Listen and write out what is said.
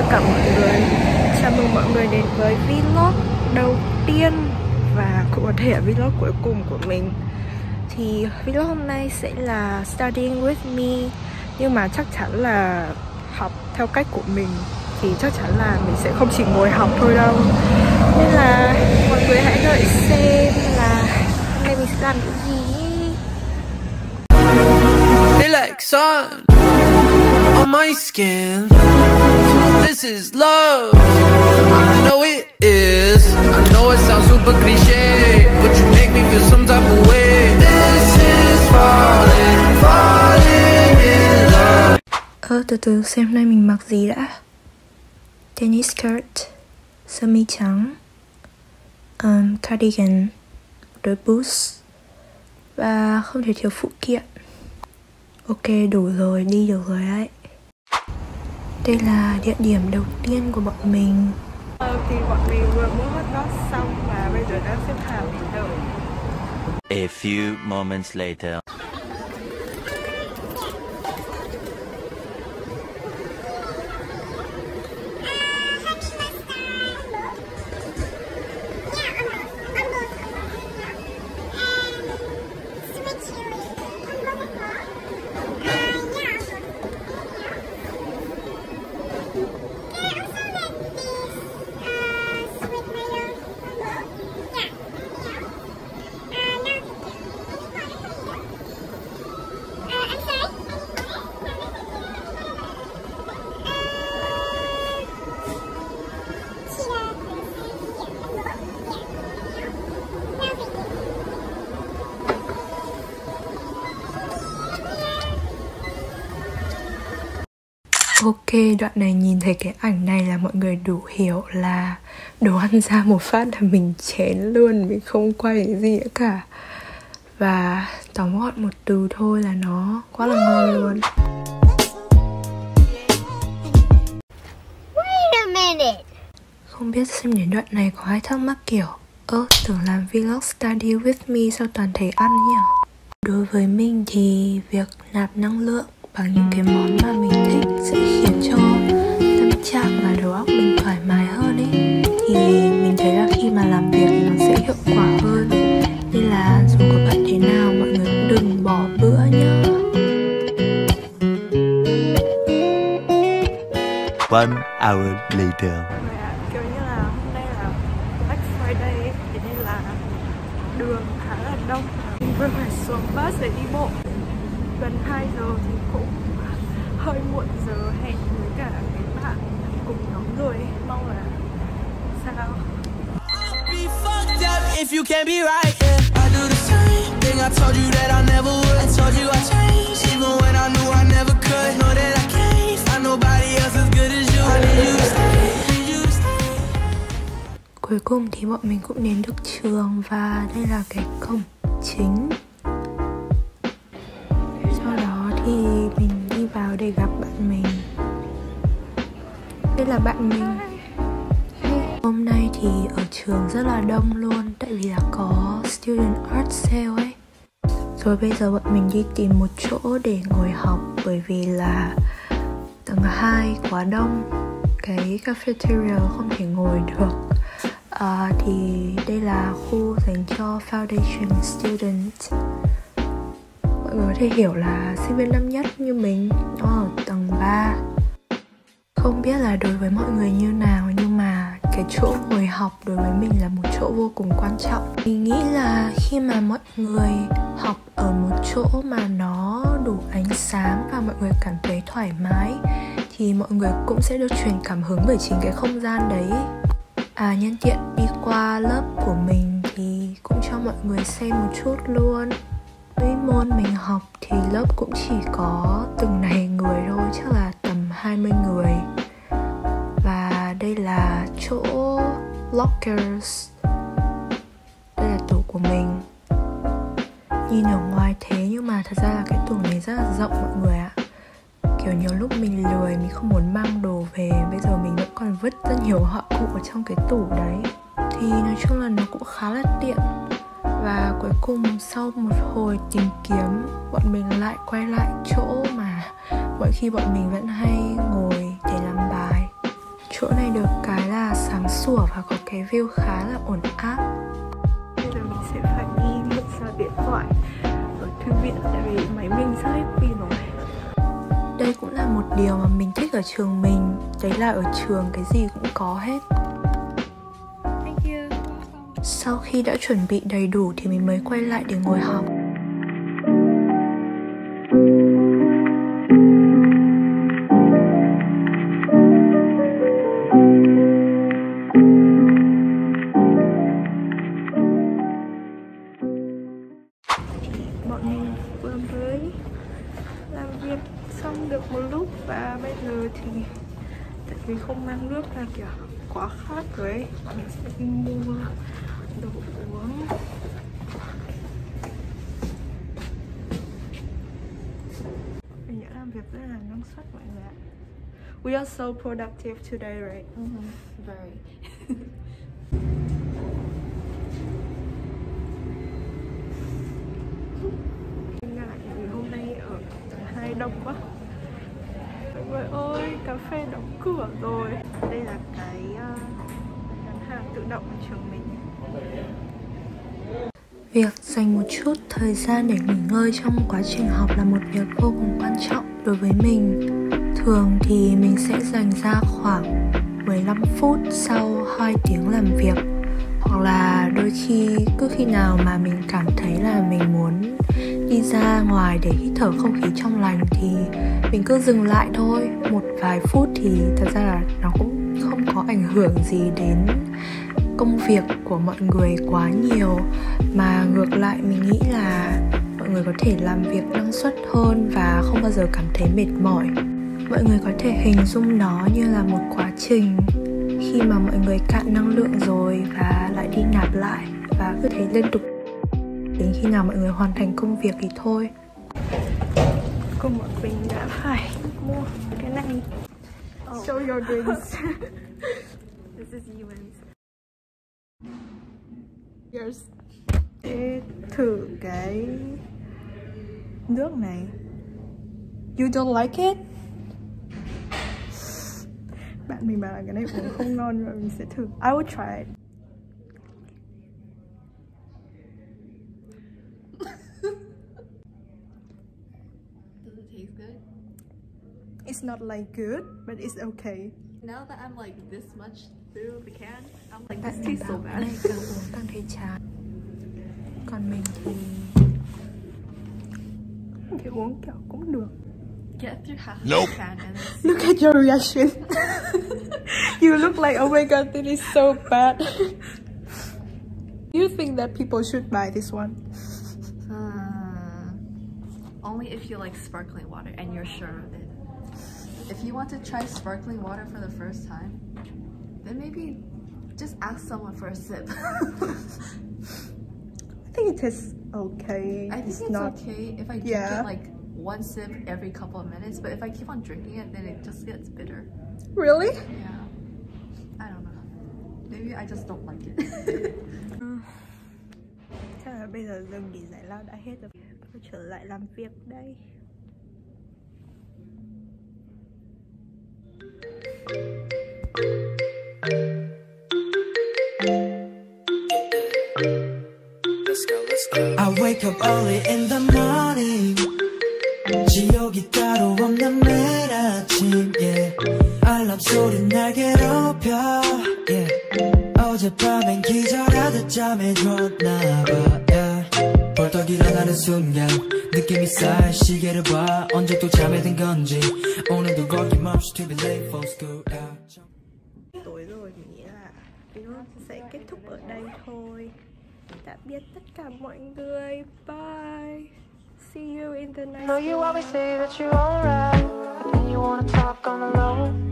tất cả mọi người. Chào mừng mọi người đến với vlog đầu tiên Và cũng có thể vlog cuối cùng của mình. Thì vlog hôm nay sẽ là studying with me, Nhưng mà chắc chắn là học theo cách của mình Thì chắc chắn là mình sẽ không chỉ ngồi học thôi đâu. Nên là mọi người hãy đợi xem là hôm nay mình sẽ làm những gì. They like on my skin. This is love. I know it is. I know it sounds super cliche, but you make me feel some type of way. This is falling, falling in love. Ờ, từ từ xem hôm nay mình mặc gì đã Tennis skirt Sơ mi trắng um, Cardigan Đôi boots Và không thể thiếu phụ kiện Ok đủ rồi đi được rồi đấy đây là địa điểm đầu tiên của bọn mình ờ, Thì bọn mình vừa mua hot dog xong và bây giờ đang xếp hàng để đợi A few moments later. Ok, đoạn này nhìn thấy cái ảnh này là mọi người đủ hiểu là đồ ăn ra một phát là mình chén luôn, mình không quay cái gì nữa cả Và tóm gọn một từ thôi là nó quá là ngon luôn Wait a minute. Không biết xem đến đoạn này có ai thắc mắc kiểu Ơ, tưởng làm vlog study with me sao toàn thấy ăn nhỉ? Đối với mình thì việc nạp năng lượng bằng những cái món mà mình thích sẽ khiến cho tâm trạng và đầu óc mình thoải mái hơn ấy thì mình thấy là khi mà làm việc nó sẽ hiệu quả hơn. Nên là dù có bận thế nào mọi người cũng đừng bỏ bữa nhá. One hour later. kiểu như là hôm nay là Black Friday ấy, thế nên là đường khá là đông. Mình vừa phải xuống bus để đi bộ. Gần 2 giờ thì cũng hơi muộn giờ hẹn với cả cái bạn cùng nhóm rồi ấy. mong là sao Be fucked up if you can't be right. Yeah. I do the same thing. I told you that I never would. I told you I changed, even when I knew I never could. Know that I can't find nobody else as good as you. I need you to stay. Cuối cùng thì bọn mình cũng đến được trường và đây là cái cổng chính Sau đó thì mình đi vào để gặp bạn mình Đây là bạn mình thì ở trường rất là đông luôn Tại vì là có student art sale ấy. Rồi bây giờ bọn mình đi tìm một chỗ để ngồi học Bởi vì là tầng 2 quá đông Cái cafeteria không thể ngồi được. À, Thì đây là khu dành cho foundation student Mọi người có thể hiểu là sinh viên năm nhất như mình Nó ở tầng 3 Không biết là đối với mọi người như nào Nhưng cái chỗ ngồi học đối với mình là một chỗ vô cùng quan trọng. Mình nghĩ là khi mà mọi người học ở một chỗ mà nó đủ ánh sáng Và mọi người cảm thấy thoải mái, Thì mọi người cũng sẽ được truyền cảm hứng bởi chính cái không gian đấy. À nhân tiện, đi qua lớp của mình thì cũng cho mọi người xem một chút luôn. Với môn mình học thì lớp cũng chỉ có từng này người thôi, Chắc là tầm 20 người đây là chỗ lockers. Đây là tủ của mình. Nhìn ở ngoài thế nhưng mà thật ra là cái tủ này rất là rộng mọi người ạ. Kiểu nhiều lúc mình lười, mình không muốn mang đồ về. Bây giờ mình vẫn còn vứt rất nhiều họ cụ ở trong cái tủ đấy. Thì nói chung là nó cũng khá là tiện. Và cuối cùng sau một hồi tìm kiếm bọn mình lại quay lại chỗ mà mỗi khi bọn mình vẫn hay ngồi chỗ này được cái là sáng sủa và có cái view khá là ổn áp. Bây giờ mình sẽ phải đi lượt ra điện thoại ở thư viện tại vì máy mình sắp hết pin rồi. Đây cũng là một điều mà mình thích ở trường mình. Đấy là ở trường cái gì cũng có hết. Sau khi đã chuẩn bị đầy đủ thì mình mới quay lại để ngồi học vì không mang nước ra kìa quá khát rồi ấy mình sẽ đi mua đồ uống mình đã làm việc rất là năng suất mọi người ạ We are so productive today, right? Ừ, very. ngại vì hôm nay ở tầng hai đông quá mọi người ơi cà phê đóng cửa rồi đây là cái uh, bán hàng tự động ở trường mình. Việc dành một chút thời gian để nghỉ ngơi trong quá trình học là một việc vô cùng quan trọng. Đối với mình. Thường thì mình sẽ dành ra khoảng 15 phút sau 2 tiếng làm việc. Hoặc là đôi khi, cứ khi nào mà mình cảm thấy là mình muốn đi ra ngoài để hít thở không khí trong lành thì mình cứ dừng lại thôi. Một vài phút thì thật ra là nó cũng không có ảnh hưởng gì đến công việc của mọi người quá nhiều. Mà ngược lại mình nghĩ là mọi người có thể làm việc năng suất hơn và không bao giờ cảm thấy mệt mỏi. Mọi người có thể hình dung nó như là một quá trình. Khi mà mọi người cạn năng lượng rồi và lại đi nạp lại và cứ thế liên tục. Đến khi nào mọi người hoàn thành công việc thì thôi. Cùng bọn mình đã phải mua cái này. Show your drinks this is Ewan's yours. Thử cái nước này. You don't like it? Bạn mình bảo là cái này uống không ngon nhưng mà mình sẽ thử. I will try it. Does it taste good? it's not like good but it's okay. Now that I'm like this much through the can, I'm like, bạn this tastes so bảo bad. này càng uống càng thấy chán còn mình thì kiểu uống kiểu cũng được Get through half Nope. the can and. Look at your reaction. you look like, oh my god, this is so bad. you think that people should buy this one? Uh, only if you like sparkling water and you're sure of it. If you want to try sparkling water for the first time, then maybe just ask someone for a sip. I think it tastes okay. I think it's, not. okay if I drink Yeah. it like one sip every couple of minutes, but if I keep on drinking it, then it just gets bitter. Really? Yeah. I don't know. Maybe I just don't like it. Chắc là bây giờ dừng nghỉ giải lao đã hết rồi. Tôi trở lại làm việc đây. Up early in the morning 지옥이 따로 없는 매일 아침 yeah. 알람 소리 날 괴롭혀 yeah. 어젯밤엔 기절하듯 잠에 들었나봐 yeah. 벌떡 일어나는 순간 느낌이 쌓여 시계를 봐 언제 또 잠에 든 건지 오늘도 거김없이 to be late for school yeah. Tối rồi mình nghĩ là video sẽ kết thúc ở đây thôi. Tạm biệt tất cả mọi người. Bye. See you in the next know you always say that you're alright, but then you wanna talk on the low.